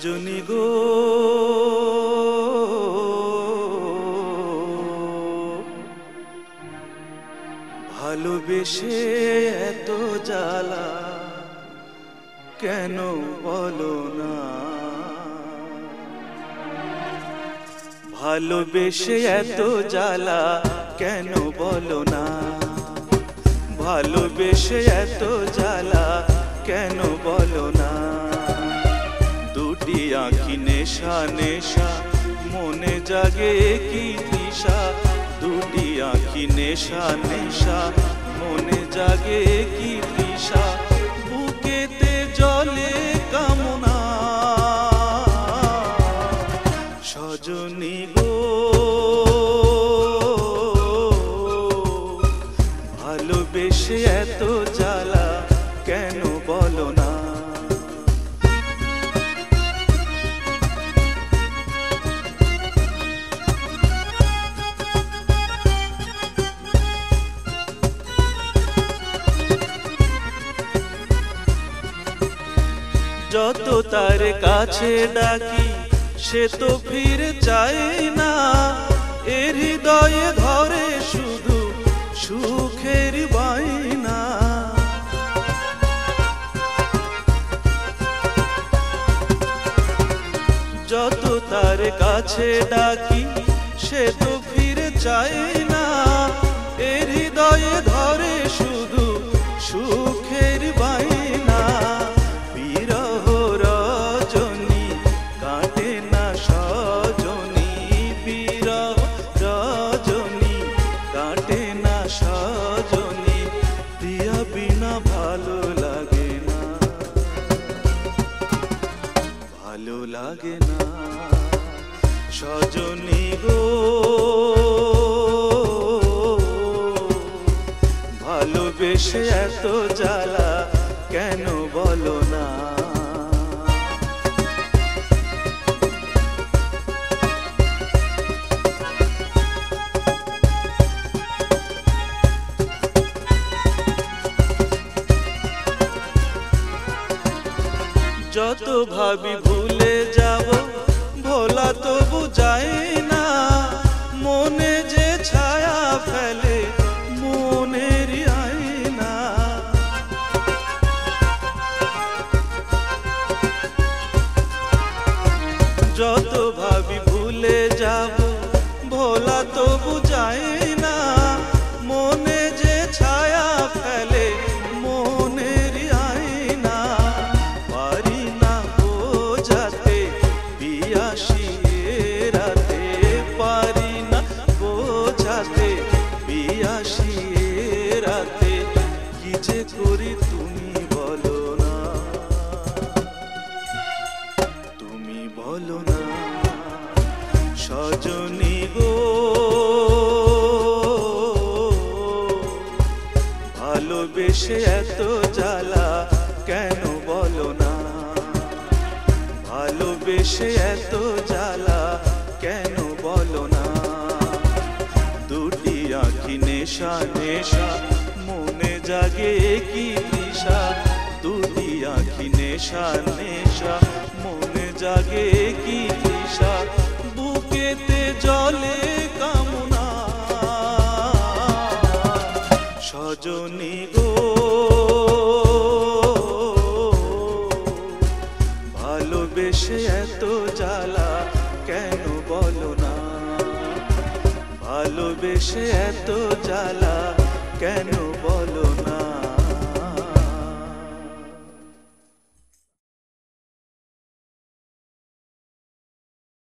সজনী গো। ভালোবেসে এত জ্বালা কেন বলো না? ভালোবেসে এত জ্বালা কেন বলো না? ভালোবেসে এত জ্বালা কেন বলো না? আঁখি নেশা নেশা, মনে জাগে কি তৃষা। দুটি আঁখি নেশা নেশা, মনে জাগে কি তৃষা। বুকেতে জলে কামনা। সজনী গো, ভালোবেসে এত জ্বালা যত তার কাছে ডাকি, সে তো ফিরে চায় না। এর হৃদয়ে ধরে শুধু সুখের বাইনা যত তার কাছে ডাকি, সে তো ফিরে চায় না। এর হৃদয়ে লাগে না। সজনী গো ভালোবেসে এত জ্বালা ভাবি ভুলে যাব ভোলা তো বুঝায় না। মনে যে ছায়া ফেলে মনের আয়না। যত ভালোবেসে এত জ্বালা কেন বলো না? ভালোবেসে এত জ্বালা কেন বলো না? দুটি আঁখি নেশা নেশা, মনে জাগে কি তৃষা। দুটি আঁখি নেশা নেশা, মনে জাগে কি তৃষা। বুকেতে জলে সজনী গো ভালোবেসে এত জ্বালা কেন বলো না? ভালোবেসে এত জ্বালা কেন বলো